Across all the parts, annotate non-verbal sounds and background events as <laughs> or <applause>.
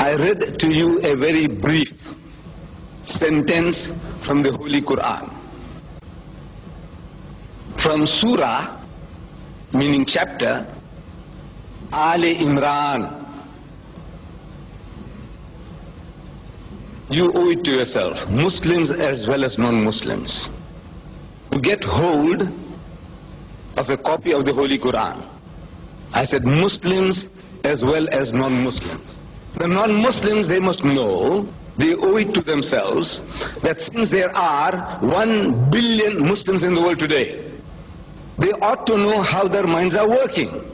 I read to you a very brief sentence from the Holy Quran. From Surah, meaning chapter, Ali Imran. You owe it to yourself, Muslims as well as non-Muslims, to get hold of a copy of the Holy Quran. I said Muslims as well as non-Muslims. The non-Muslims, they must know, they owe it to themselves, that since there are one billion Muslims in the world today, they ought to know how their minds are working.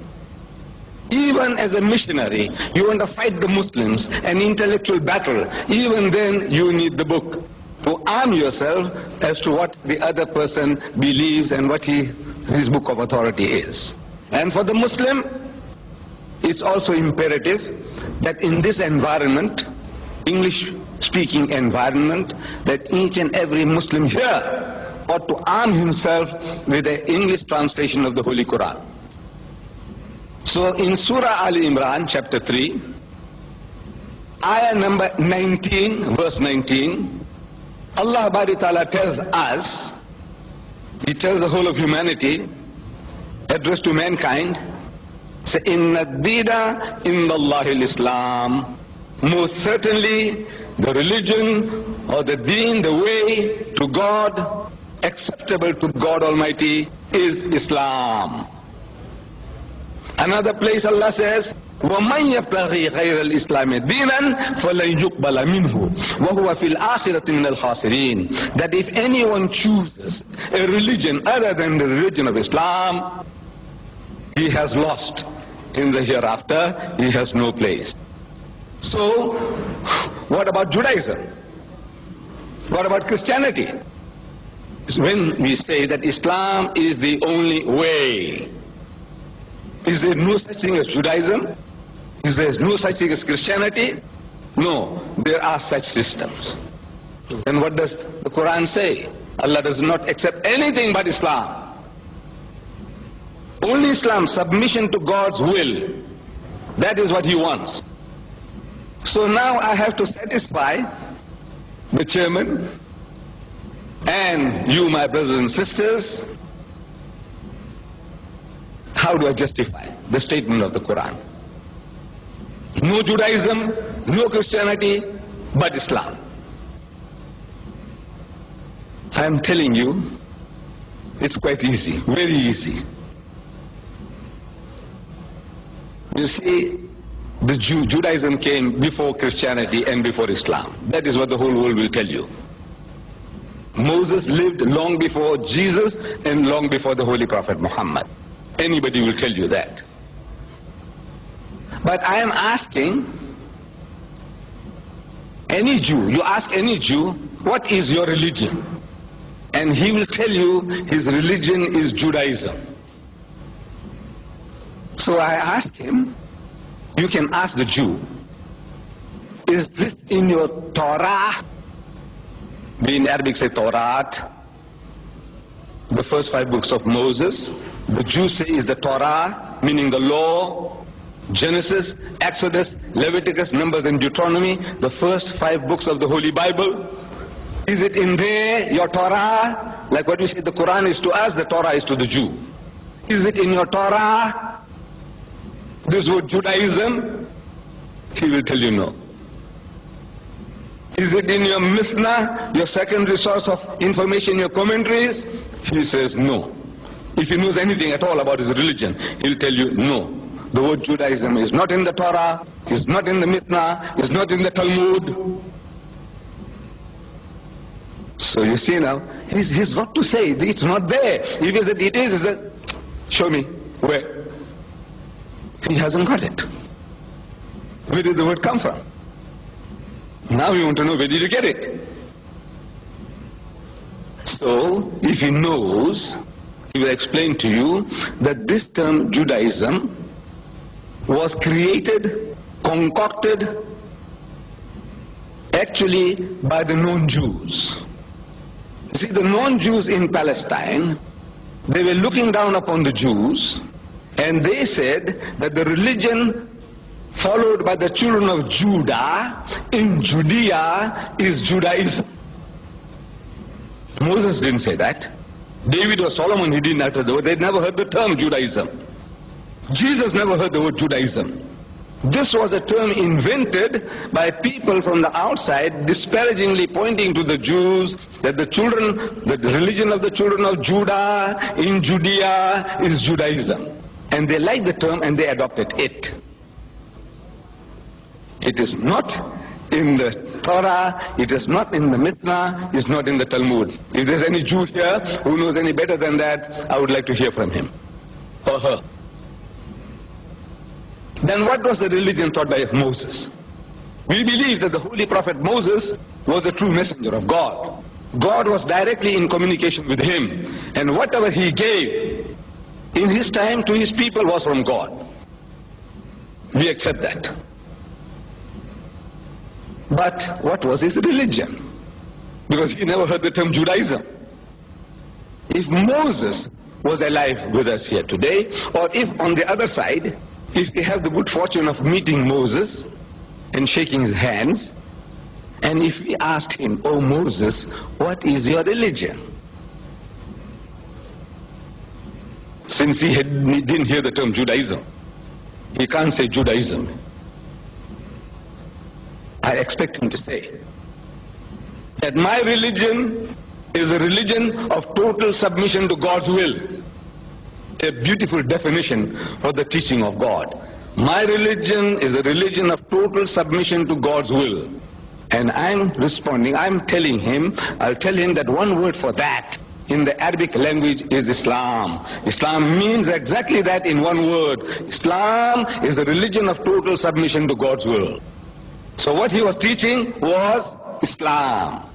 Even as a missionary, you want to fight the Muslims, an intellectual battle, even then you need the book to arm yourself as to what the other person believes and what he, his book of authority is. And for the Muslim, it's also imperative that in this environment, English speaking environment, that each and every Muslim here ought to arm himself with the English translation of the Holy Quran. So in Surah Al Imran, chapter 3, ayah number 19, verse 19, Allah Bari Ta'ala tells us, He tells the whole of humanity, addressed to mankind, say, Inna dida in Allah Islam. Most certainly, the religion or the deen, the way to God, acceptable to God Almighty, is Islam. Another place Allah says, ومن يبتغي غير الإسلام دينا فلن يقبل منه وهو في الآخرة من الخاسرين that if anyone chooses a religion other than the religion of Islam he has lost in the hereafter he has no place so what about Judaism what about Christianity when we say that Islam is the only way is there no such thing as Judaism? Is there no such thing as Christianity? No, there are such systems. Then what does the Quran say? Allah does not accept anything but Islam. Only Islam, submission to God's will. That is what He wants. So now I have to satisfy the chairman and you, my brothers and sisters, how do I justify the statement of the Quran? No Judaism, no Christianity, but Islam. I am telling you, it's quite easy, very easy. You see, the Jew, Judaism came before Christianity and before Islam. That is what the whole world will tell you. Moses lived long before Jesus and long before the Holy Prophet Muhammad. Anybody will tell you that. But I am asking any Jew, you ask any Jew, what is your religion? And he will tell you his religion is Judaism. So I asked him, you can ask the Jew, is this in your Torah? We in Arabic say Torah, the first five books of Moses. The Jews say is the Torah, meaning the law, Genesis, Exodus, Leviticus, Numbers, and Deuteronomy, the first five books of the Holy Bible. Is it in there, your Torah? Like what we say the Quran is to us, the Torah is to the Jew. Is it in your Torah? This word Judaism? He will tell you no. Is it in your Mishnah, your secondary source of information, your commentaries? He says no. If he knows anything at all about his religion, he'll tell you no. The word Judaism is not in the Torah, is not in the Mishnah, is not in the Talmud. So you see now, he's, he's got to say it's not there. If he said it is, he said, show me where. He hasn't got it. Where did the word come from? Now you want to know where did you get it? So if he knows, he will explain to you that this term Judaism was created, concocted actually by the non-Jews. See, the non-Jews in Palestine, they were looking down upon the Jews and they said that the religion followed by the children of Judah in Judea is Judaism. Moses didn't say that. David or Solomon, he didn't utter the word. They'd never heard the term Judaism. Jesus never heard the word Judaism. This was a term invented by people from the outside, disparagingly pointing to the Jews that the children, the religion of the children of Judah in Judea is Judaism. And they liked the term and they adopted it. It is not in the Torah, it is not in the Mishnah, it's not in the Talmud. If there's any Jew here who knows any better than that, I would like to hear from him or her. Then what was the religion taught by Moses? We believe that the holy prophet Moses was a true messenger of God. God was directly in communication with him. And whatever he gave in his time to his people was from God. We accept that. But what was his religion? Because he never heard the term Judaism. If Moses was alive with us here today, or if on the other side, if we have the good fortune of meeting Moses and shaking his hands, and if we asked him, Oh Moses, what is your religion? Since he, had, didn't hear the term Judaism, he can't say Judaism. I expect him to say that my religion is a religion of total submission to God's will. A beautiful definition for the teaching of God. My religion is a religion of total submission to God's will. And I'm responding, I'm telling him, I'll tell him that one word for that in the Arabic language is Islam. Islam means exactly that in one word. Islam is a religion of total submission to God's will. So what he was teaching was Islam.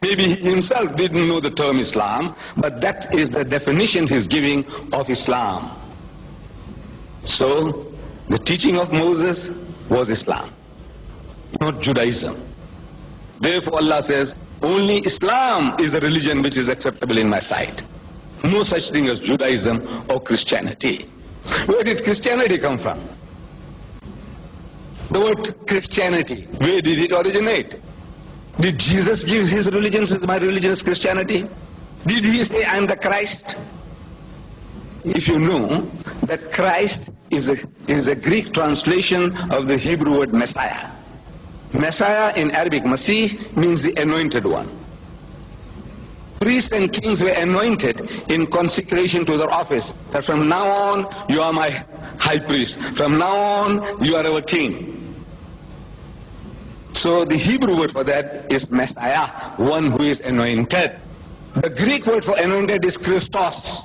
Maybe he himself didn't know the term Islam, but that is the definition he's giving of Islam. So the teaching of Moses was Islam, not Judaism. Therefore Allah says, only Islam is a religion which is acceptable in my sight. No such thing as Judaism or Christianity. Where did Christianity come from? The word Christianity, where did it originate? Did Jesus give his religion, says my religion is Christianity? Did he say I am the Christ? If you know that Christ is a, is a Greek translation of the Hebrew word Messiah. Messiah in Arabic, Masih, means the anointed one. Priests and kings were anointed in consecration to their office. That from now on, you are my high priest. From now on, you are our king. So the Hebrew word for that is Messiah, one who is anointed. The Greek word for anointed is Christos.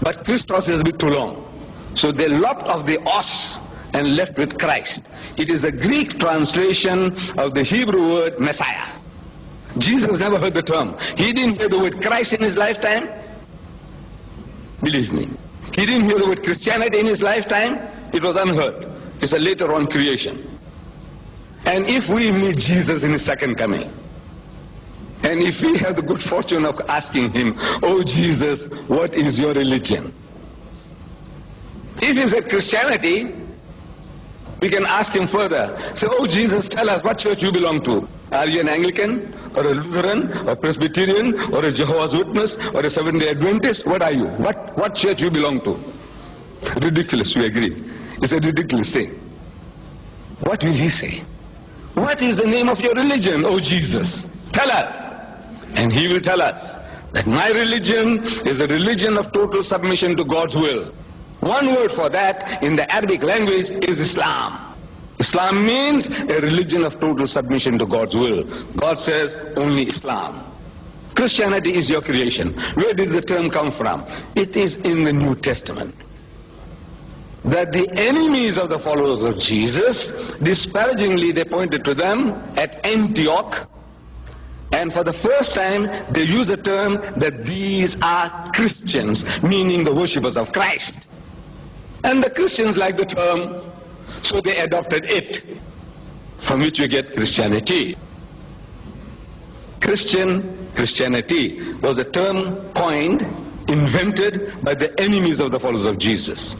But Christos is a bit too long. So they lopped off the os and left with Christ. It is a Greek translation of the Hebrew word Messiah. Jesus never heard the term. He didn't hear the word Christ in his lifetime. Believe me. He didn't hear the word Christianity in his lifetime. It was unheard. It's a later on creation. And if we meet Jesus in his second coming, and if we have the good fortune of asking him, Oh Jesus, what is your religion? If he said Christianity, we can ask him further. Say, Oh Jesus, tell us what church you belong to. Are you an Anglican, or a Lutheran, or Presbyterian, or a Jehovah's Witness, or a Seventh-day Adventist? What are you? What, what church you belong to? <laughs> Ridiculous, we agree. It's a ridiculous thing. What will he say? What is the name of your religion, oh Jesus? Tell us. And he will tell us that my religion is a religion of total submission to God's will. One word for that in the Arabic language is Islam. Islam means a religion of total submission to God's will. God says only Islam. Christianity is your creation. Where did the term come from? It is in the New Testament that the enemies of the followers of Jesus, disparagingly they pointed to them at Antioch, and for the first time they use the term that these are Christians, meaning the worshippers of Christ. And the Christians like the term, so they adopted it, from which we get Christianity. Christian, Christianity was a term coined, invented by the enemies of the followers of Jesus.